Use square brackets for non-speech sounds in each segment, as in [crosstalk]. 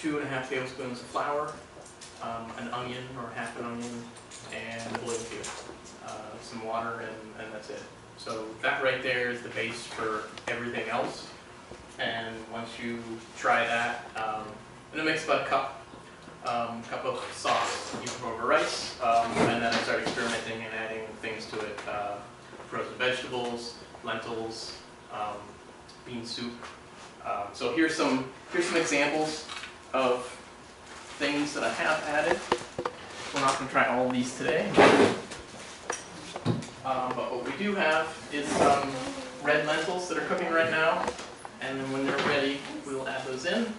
two and a half tablespoons of flour, um, an onion or half an onion, and a bouillon cube. Uh, some water and, and that's it. So that right there is the base for everything else. And once you try that, um, and it makes about a cup, um, cup of sauce. You put over rice, um, and then I start experimenting and adding things to it. Uh, frozen vegetables, lentils, um, bean soup. Um, so here's some here's some examples of things that I have added. We're not going to try all of these today. Um, but what we do have is some red lentils that are cooking right now. And then when they're ready, we will add those in.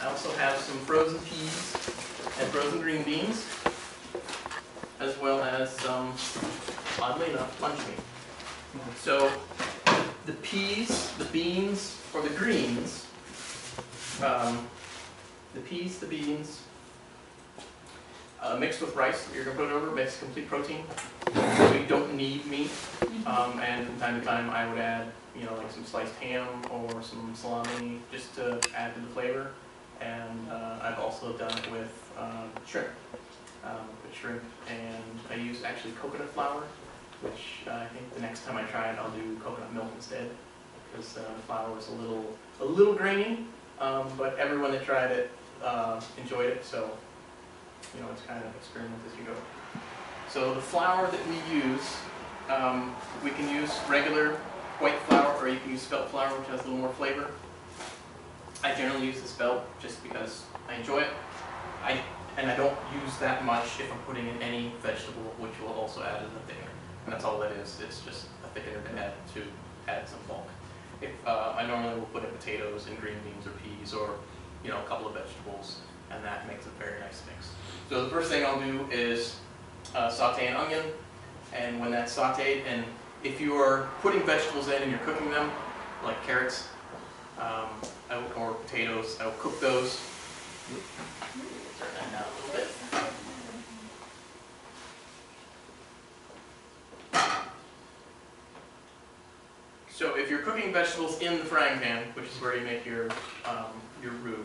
I also have some frozen peas and frozen green beans, as well as some, oddly enough, lunch meat. So the peas, the beans, or the greens, um, the peas, the beans, uh, mixed with rice you're gonna put it over, makes complete protein. So you don't need meat. Um, and from time to time, I would add, you know, like some sliced ham or some salami, just to add to the flavor. And uh, I've also done it with um, shrimp, um, with shrimp, and I use actually coconut flour, which uh, I think the next time I try it, I'll do coconut milk instead, because uh, flour is a little, a little grainy, um, but everyone that tried it uh, enjoyed it, so you know, it's kind of experiment as you go. So the flour that we use, um, we can use regular white flour, or you can use spelt flour, which has a little more flavor. I generally use the spelt just because I enjoy it. I and I don't use that much if I'm putting in any vegetable, which will also add as a thickener. And that's all that is, It's just a thickener to add to add some bulk. If uh, I normally will put in potatoes and green beans or peas or you know a couple of vegetables, and that makes a very nice mix. So the first thing I'll do is uh, saute an onion, and when that's sauteed, and if you are putting vegetables in and you're cooking them, like carrots um, or potatoes, I will cook those. Turn that down a little bit. So if you're cooking vegetables in the frying pan, which is where you make your, um, your roux,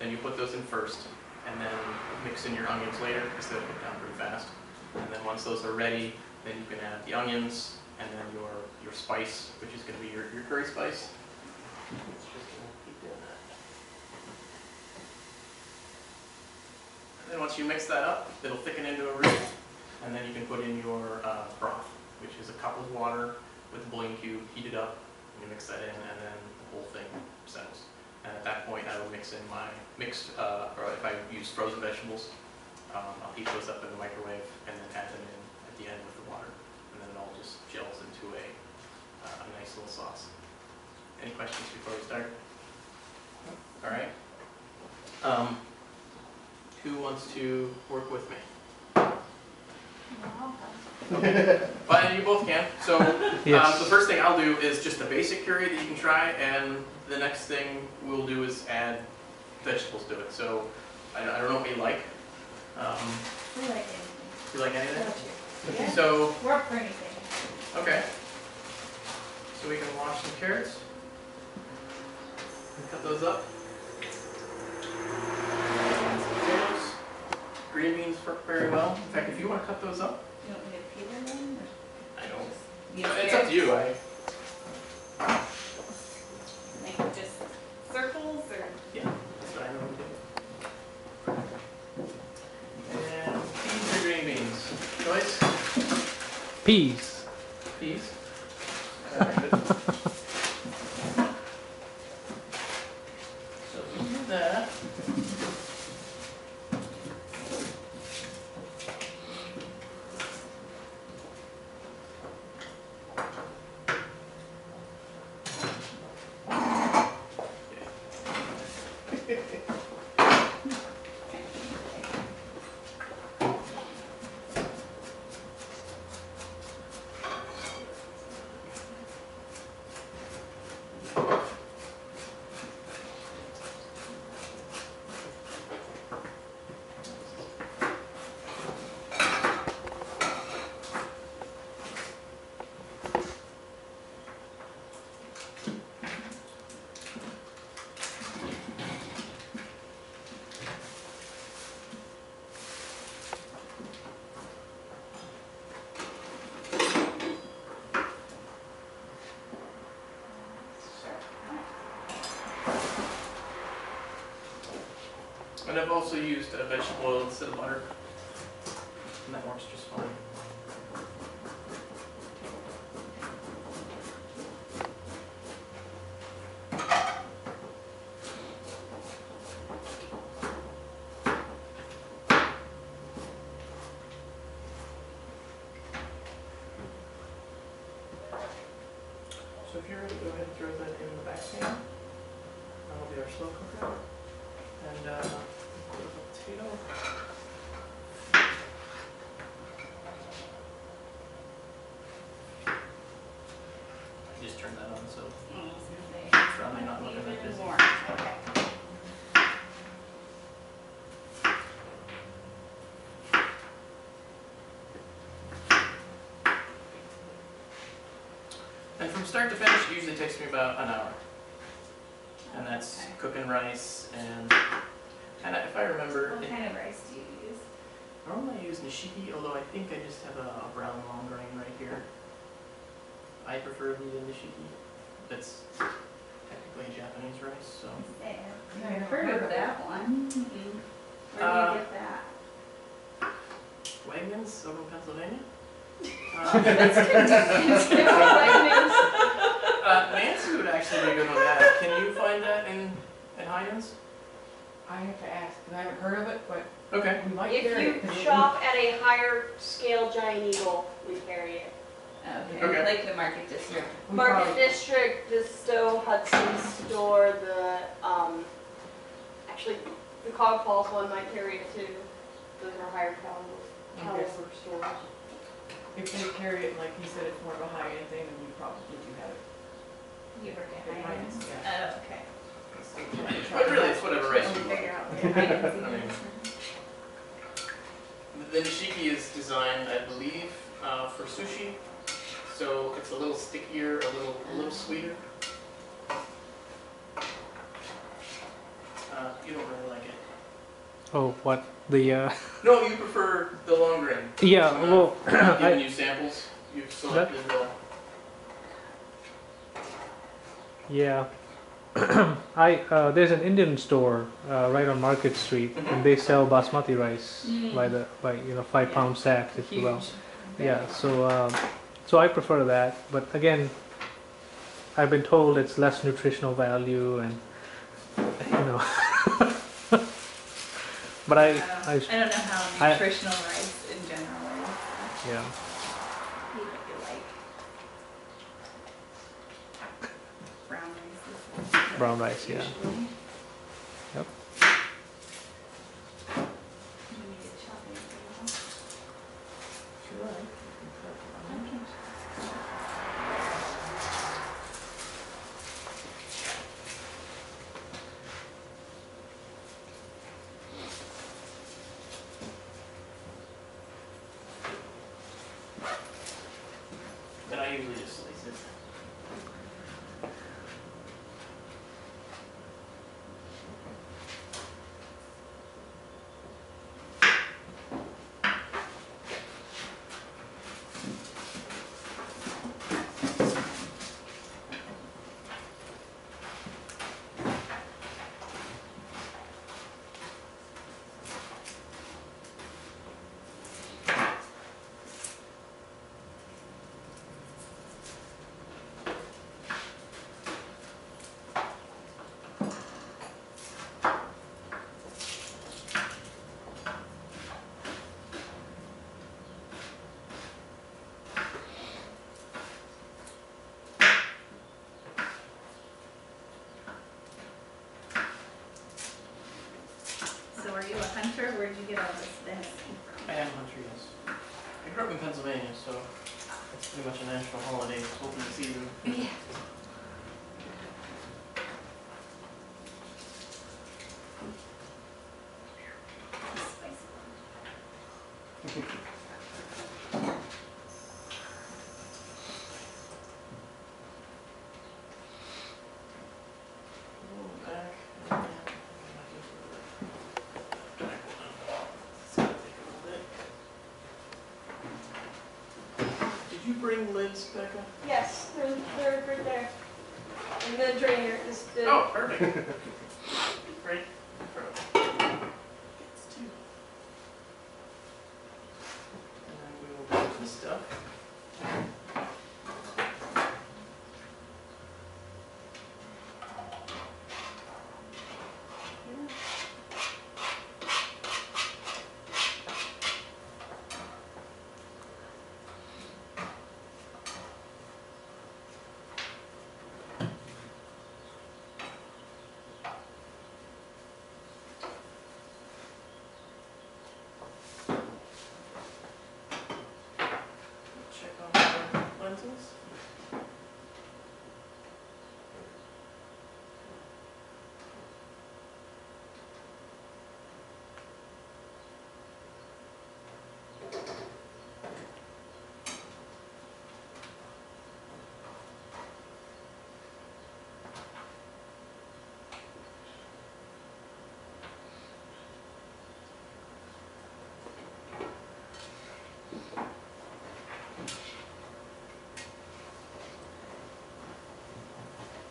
then you put those in first, and then mix in your onions later, because they'll cook down pretty fast. And then once those are ready, then you can add the onions, and then your, your spice, which is gonna be your, your curry spice. Just keep doing that. And then once you mix that up, it'll thicken into a roux, and then you can put in your uh, broth, which is a cup of water with the bouillon cube, heat it up, you mix that in, and then the whole thing settles. And at that point, I will mix in my mixed, uh, or if I use frozen vegetables, um, I'll heat those up in the microwave and then add them in at the end with the water. And then it all just gels into a, uh, a nice little sauce. Any questions before we start? All right. Um, who wants to work with me? But you both can. So [laughs] um, the first thing I'll do is just a basic curry that you can try, and the next thing we'll do is add vegetables to it. So I don't, I don't know what you like. Um, We like anything. you like anything? Don't you? Yeah. So We're up for anything. okay. So we can wash some carrots. And cut those up. Potatoes. Green beans work very well. In fact, if you want to cut those up, You want me to peel them or? I don't. just It's up to you. I Like just circles or? yeah. That's what I normally do. And peas or green beans? Joyce? Peas. Peas? And I've also used uh, vegetable oil instead of butter. And that works just fine. So if you're ready, go ahead and throw that in the back pan. That'll be our slow cooker. And uh, put a potato. I just turned that on, so I was gonna say, probably not looking that even busy. more, okay. And from start to finish, it usually takes me about an hour. And that's Okay. cooking rice and, and if I remember, What it- kind of rice do you use? normally I use nishiki, although I think I just have a a brown long grain right here. I prefer the nishiki. That's technically Japanese rice, so. Yeah. I've heard of that one. Where Uh, do you get that? Wegmans over in Pennsylvania? [laughs] That's Uh, [laughs] uh, Nancy would actually be good on that. Can you find that in, in Heinz? I have to ask, because I haven't heard of it, but Okay. we might If carry it. you 'cause it- shop at a higher scale Giant Eagle, we carry it. Okay, Okay. like the market district. we Market probably- District, the Stow Hudson store, the, um, actually, the Cog Falls one might carry it too. Those are higher caliber, Okay. caliber stores. If they carry it, like he said, it's more of a high-end thing, then we probably do have it. You work at At Heinz? Heinz, yeah. Oh, okay. But really, it's whatever rice you We'll figure out Yeah. [laughs] what Heinz I mean- The nishiki is designed, I believe, uh, for sushi, so it's a little stickier, a little, a little sweeter. Uh, you don't really like it. Oh, what the? Uh, [laughs] No, you prefer the long grain. yeah, well, I've given [clears throat] I, you samples. You've selected the. Yeah. [clears throat] I uh, there's an Indian store uh, right on Market Street, and they sell basmati rice Mm. by the by you know five Yeah. pound sacks if you will. Yeah, so um, so I prefer that, but again, I've been told it's less nutritional value, and you know. [laughs] but I, I, I don't know how I- nutritional rice in general is. yeah. You know, you like brown rice. is Brown rice, yeah. You a hunter? Where'd you get all this venison I am hunter, yes. I grew up in Pennsylvania, so it's pretty much a national holiday. It's open season. Yeah. Back. [laughs] Did you bring lids, Becca? Yes, they're, they're right there. And the drainer is the. Oh, perfect. [laughs] consequences?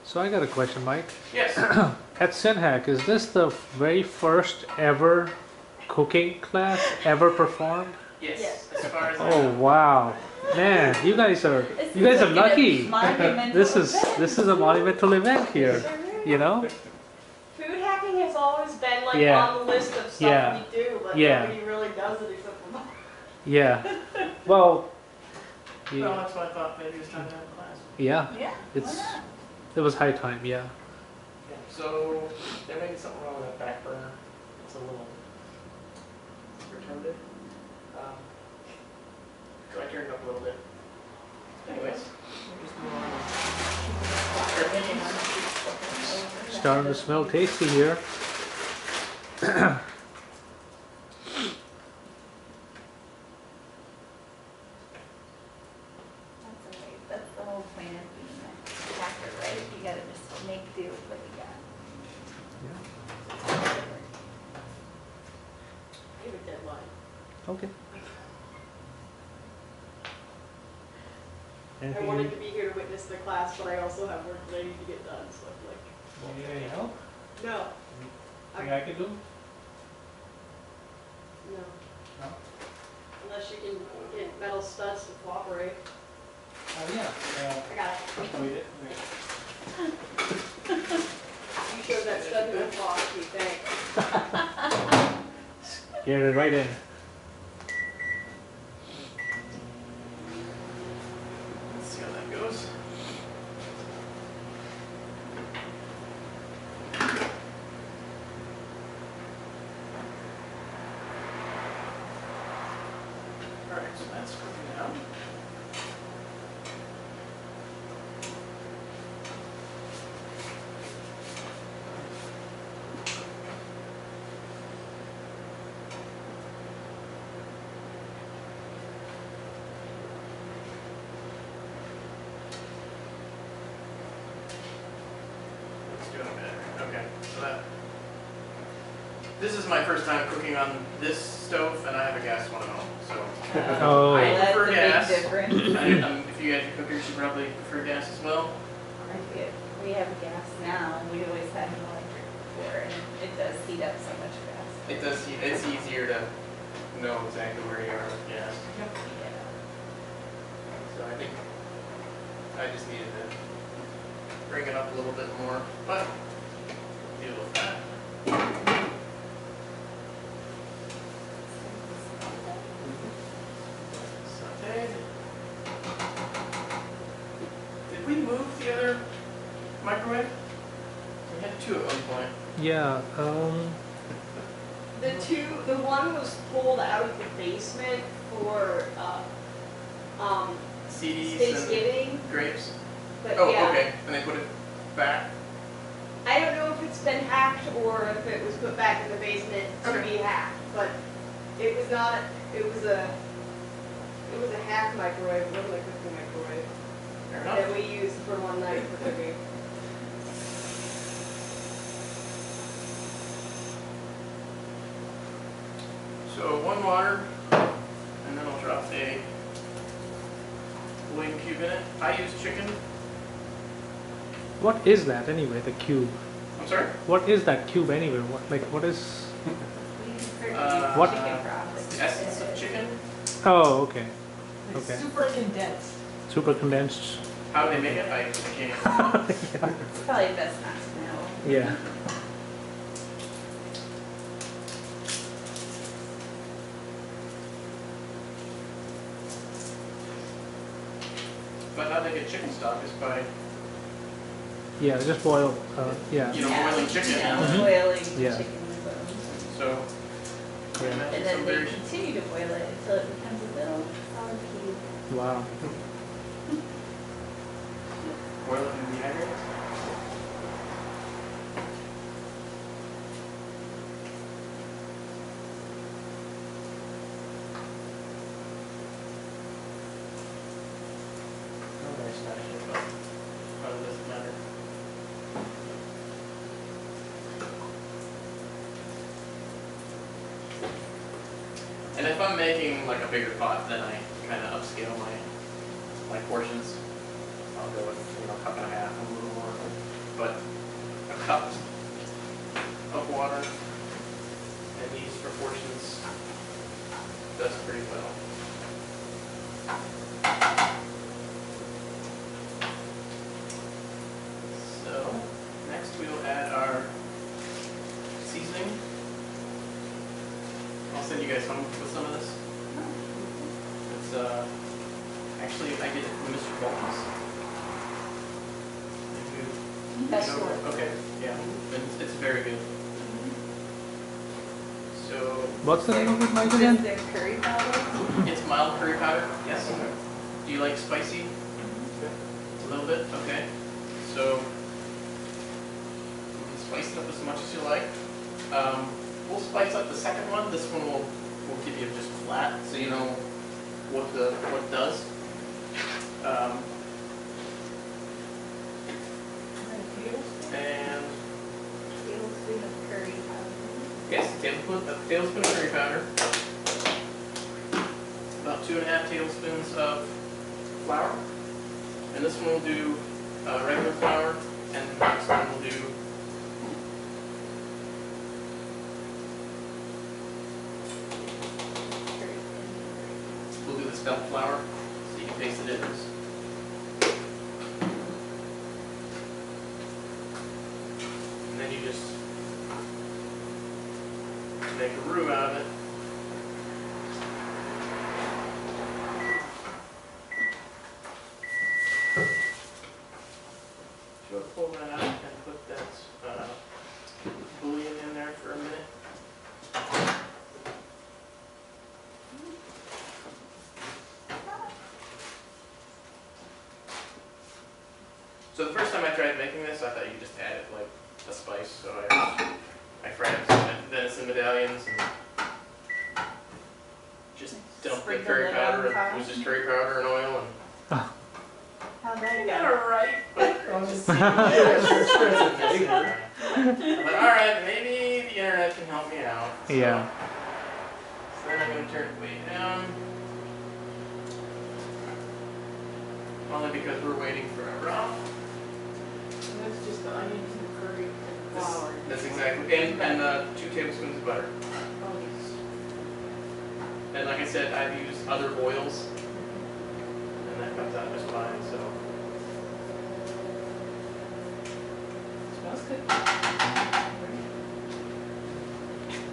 So I got a question, Mike. Yes. [clears throat] At synHAK, is this the very first ever cooking class ever performed? Yes. Yes. As far as I Oh know. wow, man, you guys are This you guys are lucky. [laughs] This is event. this is a monumental event here. You know? Food hacking has always been like Yeah. on the list of stuff Yeah. we do, but Yeah. nobody really does it except for Yeah. [laughs] Well, Well, yeah, that's why I thought maybe it was time to have a class. yeah. Yeah, It's why not? It was high time. Yeah. Yeah. So there may be something wrong with that back burner. It's a little retarded. Um, so I turned it up a little bit. Anyways. Starting to smell tasty here. [clears throat] That's the way, that's the whole point of being a hacker, right? You gotta just make do with what you got. We have a deadline. Okay. I Anything wanted you to be here to witness the class, but I also have work that I need to get done, so I'm like, need any help? No, Anything I can do? no. No? Unless you can get metal studs to cooperate. Oh yeah. Uh, I got it. we did. [laughs] You showed that stud to the clock, you think. [laughs] Get it right in. Alright, so that's cooking now. It's doing better. Okay. This is my first time cooking on this stove, and I have a gas one at home. Oh. I That's a prefer big gas. difference. I, um, if you guys are cookers, you probably prefer gas as well. I forget, we have gas now, and we always had an electric before, and it does heat up so much faster. It does. e- It's easier to know exactly where you are with gas. Yeah. So I think I just needed to bring it up a little bit more, but deal with that. Sauteed. Did we move the other microwave? We had two at one point. Yeah. Um. The two, the one was pulled out of the basement for, uh, um, CDs and Thanksgiving, grapes. but Oh, yeah. okay. And they put it back. I don't know if it's been hacked or if it was put back in the basement to be hacked, but it was not, it was a, it was a hack microwave, it wasn't a cooking microwave, Fair that we used for one night for cooking. So one water, and then I'll drop a wing cube in it. I use chicken. What is that anyway? The cube. I'm sorry. What is that cube anyway? What like what is? We Uh, What- chicken. It's the essence of chicken. Oh, okay. It's Okay. super condensed. Super condensed. How do they make it? I, I can't. [laughs] It's probably best not to know. Yeah. But how they get chicken stock is by Yeah. Just boil. Uh, yeah. you know boiling chicken. Yeah, Mhm. boiling Yeah. chicken bones. So. Yeah. And then they continue to boil it until it becomes a little solid cube. Wow. boil it and dehydrate it. Oh, there's not here, but probably doesn't matter. And if I'm making like a bigger pot, then I kind of upscale my, my portions. I'll go with, you know, a cup and a half, a little more, but a cup of water and these proportions does pretty well. So, next we will add our seasoning. I'll send you guys home with some of this. It's, uh, actually, I get it from Mr. Bolton's. If you- That's you know- what. Okay, yeah, it's, it's very good. So, What's the name of it, Mike, again? Is there curry powder? it's mild curry powder, yes. Do you like spicy? Okay. A little bit, okay. So, you can spice it up as much as you like. Um, we'll spice up the second one, this one will, will give you just flat, so you know what the, what does. Um, and, Tablespoon of curry powder. yes, a tablespoon, a tablespoon of curry powder. About two and a half tablespoons of flour. And this one will do, uh, regular flour, and the next one will do We'll do the spelt flour, can the difference. And then you just make a roux out of it. Pull that out and put that, uh, bouillon in there for a minute. So the first time I tried making this, I thought you just added like a spice, so I, oh. I fried up some venison medallions and just dumped the Sprinkled curry powder, on and top. it was just curry powder and oil and. How'd that Got go? it right, but [laughs] I was just [laughs] But alright, maybe the internet can help me out. so- Yeah. So then I'm gonna turn it way down. Only because we're waiting for a raw. And that's just the onions and the curry and This- flour. That's exactly, and, and uh, two tablespoons of butter. Oh, yes. And like I said, I've used other oils, and that comes out just fine, so. Smells good.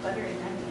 Butter and onion.